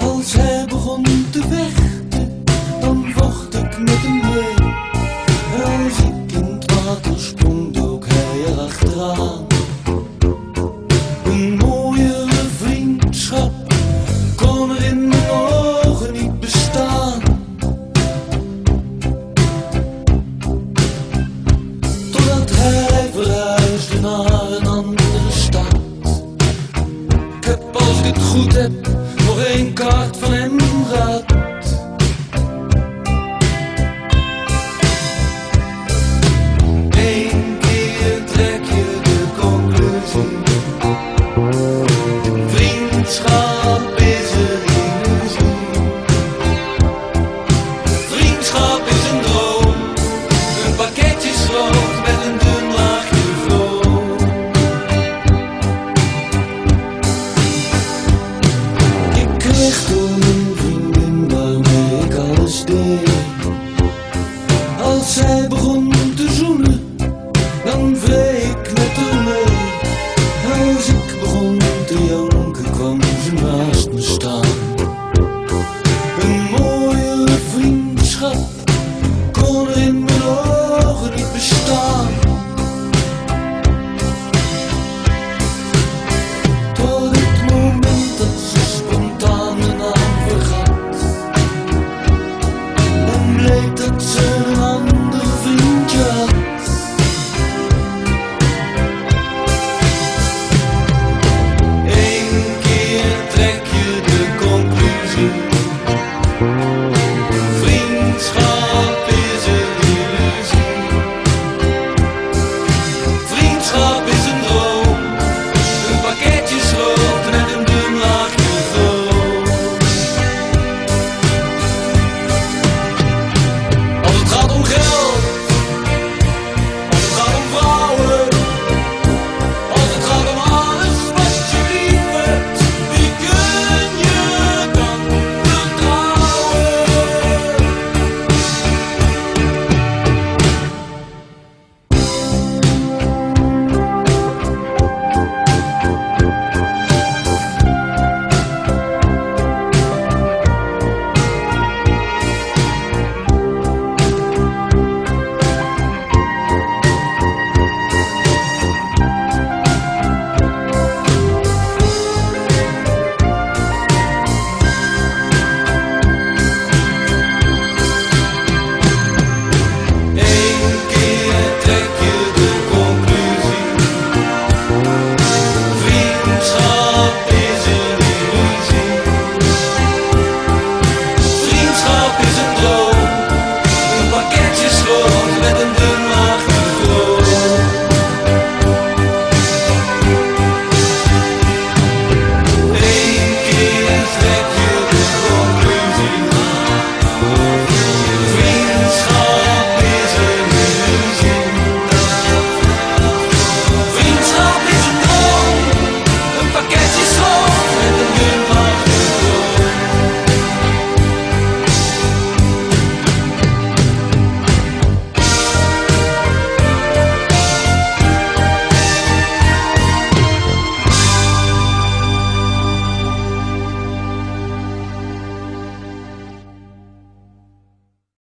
Als hij begon te vechten, dan vocht ik met hem mee. Als ik in het water sprong, dook hij erachteraan. Heb nog één kaart van hem gehad.